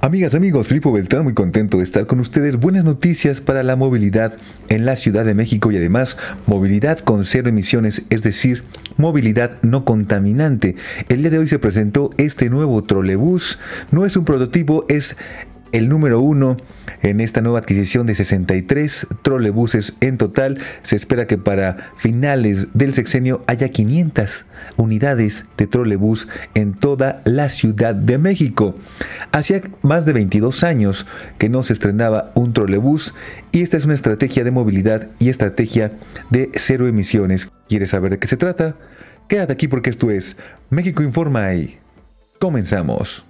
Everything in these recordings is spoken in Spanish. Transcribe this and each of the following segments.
Amigas, amigos, Filipo Beltrán, muy contento de estar con ustedes. Buenas noticias para la movilidad en la Ciudad de México y además movilidad con cero emisiones, es decir, movilidad no contaminante. El día de hoy se presentó este nuevo trolebús. No es un prototipo, es el número uno en esta nueva adquisición de 63 trolebuses en total. Se espera que para finales del sexenio haya 500 unidades de trolebús en toda la Ciudad de México. Hacía más de 22 años que no se estrenaba un trolebús y esta es una estrategia de movilidad y estrategia de cero emisiones. ¿Quieres saber de qué se trata? Quédate aquí porque esto es México Informa y comenzamos.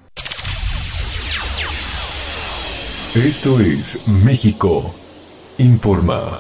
Esto es México Informa.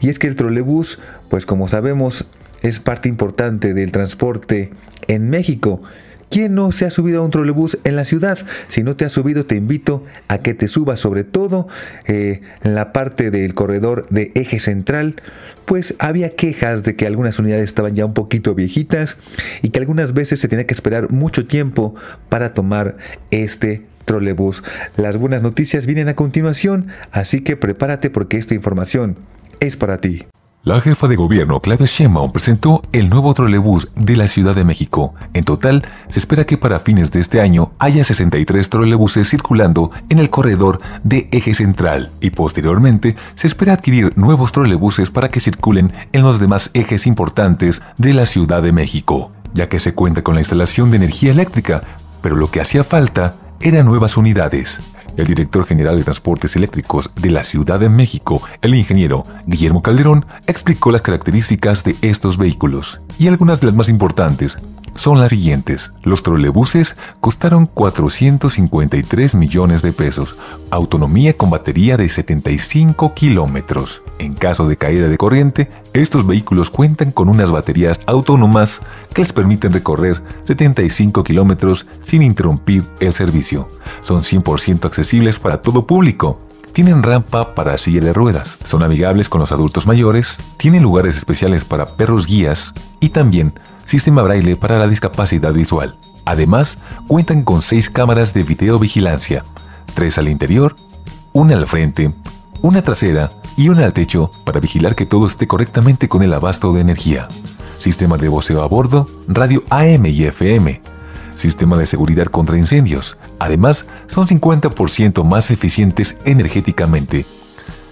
Y es que el trolebús, pues como sabemos, es parte importante del transporte en México. ¿Quién no se ha subido a un trolebús en la ciudad? Si no te has subido, te invito a que te subas, sobre todo eh, en la parte del corredor de eje central, pues había quejas de que algunas unidades estaban ya un poquito viejitas y que algunas veces se tenía que esperar mucho tiempo para tomar este trolebús. Las buenas noticias vienen a continuación, así que prepárate porque esta información es para ti. La jefa de gobierno Claudia Sheinbaum presentó el nuevo trolebús de la Ciudad de México. En total, se espera que para fines de este año haya 63 trolebuses circulando en el corredor de eje central y posteriormente se espera adquirir nuevos trolebuses para que circulen en los demás ejes importantes de la Ciudad de México, ya que se cuenta con la instalación de energía eléctrica, pero lo que hacía falta eran nuevas unidades. El director general de Transportes Eléctricos de la Ciudad de México, el ingeniero Guillermo Calderón, explicó las características de estos vehículos y algunas de las más importantes son las siguientes. Los trolebuses costaron 453 millones de pesos, autonomía con batería de 75 kilómetros. En caso de caída de corriente, estos vehículos cuentan con unas baterías autónomas que les permiten recorrer 75 kilómetros sin interrumpir el servicio. Son 100% accesibles para todo público tienen rampa para silla de ruedas, son amigables con los adultos mayores, tienen lugares especiales para perros guías y también sistema braille para la discapacidad visual. Además, cuentan con seis cámaras de videovigilancia, tres al interior, una al frente, una trasera y una al techo para vigilar que todo esté correctamente con el abasto de energía. Sistema de voceo a bordo, radio AM y FM, sistema de seguridad contra incendios. Además, son 50% más eficientes energéticamente.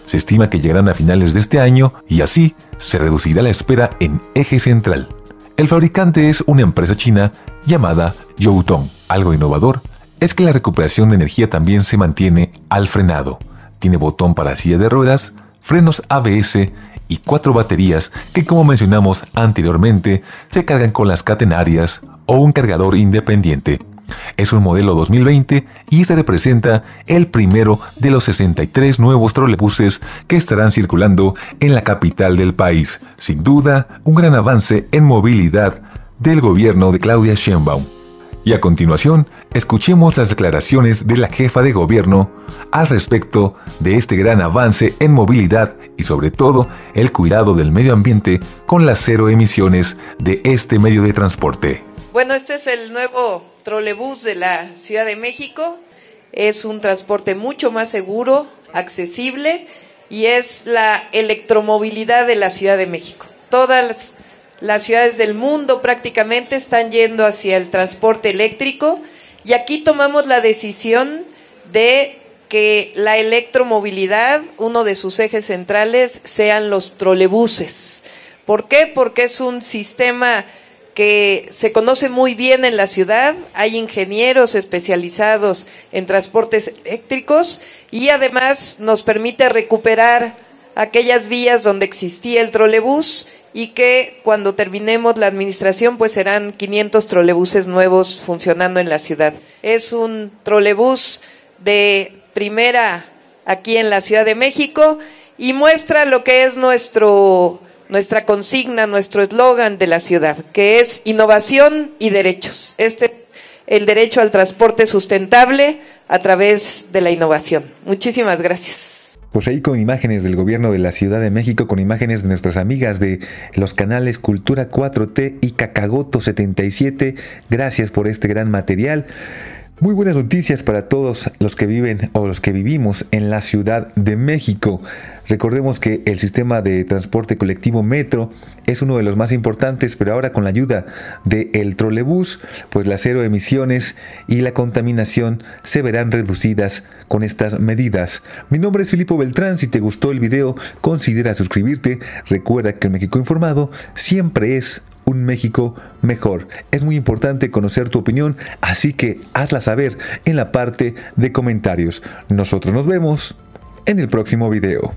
Se estima que llegarán a finales de este año y así se reducirá la espera en eje central. El fabricante es una empresa china llamada Youtong. Algo innovador es que la recuperación de energía también se mantiene al frenado. Tiene botón para silla de ruedas, frenos ABS y cuatro baterías que como mencionamos anteriormente se cargan con las catenarias o un cargador independiente. Es un modelo 2020 y este representa el primero de los 63 nuevos trolebuses que estarán circulando en la capital del país. Sin duda, un gran avance en movilidad del gobierno de Claudia Sheinbaum. Y a continuación, escuchemos las declaraciones de la jefa de gobierno al respecto de este gran avance en movilidad y sobre todo el cuidado del medio ambiente con las cero emisiones de este medio de transporte. Bueno, este es el nuevo trolebús de la Ciudad de México. Es un transporte mucho más seguro, accesible y es la electromovilidad de la Ciudad de México. Todas las ciudades del mundo prácticamente están yendo hacia el transporte eléctrico y aquí tomamos la decisión de que la electromovilidad, uno de sus ejes centrales, sean los trolebuses. ¿Por qué? Porque es un sistema que se conoce muy bien en la ciudad, hay ingenieros especializados en transportes eléctricos y además nos permite recuperar aquellas vías donde existía el trolebús y que cuando terminemos la administración pues serán 500 trolebuses nuevos funcionando en la ciudad. Es un trolebús de primera aquí en la Ciudad de México y muestra lo que es nuestro nuestra consigna, nuestro eslogan de la ciudad, que es innovación y derechos. Este el derecho al transporte sustentable a través de la innovación. Muchísimas gracias. Pues ahí con imágenes del gobierno de la Ciudad de México, con imágenes de nuestras amigas de los canales Cultura 4T y Cacagoto 77. Gracias por este gran material. Muy buenas noticias para todos los que viven o los que vivimos en la Ciudad de México. Recordemos que el sistema de transporte colectivo Metro es uno de los más importantes, pero ahora con la ayuda del trolebús, pues las cero emisiones y la contaminación se verán reducidas con estas medidas. Mi nombre es Filipo Beltrán, si te gustó el video, considera suscribirte. Recuerda que el México Informado siempre es un México mejor. Es muy importante conocer tu opinión, así que hazla saber en la parte de comentarios. Nosotros nos vemos en el próximo video.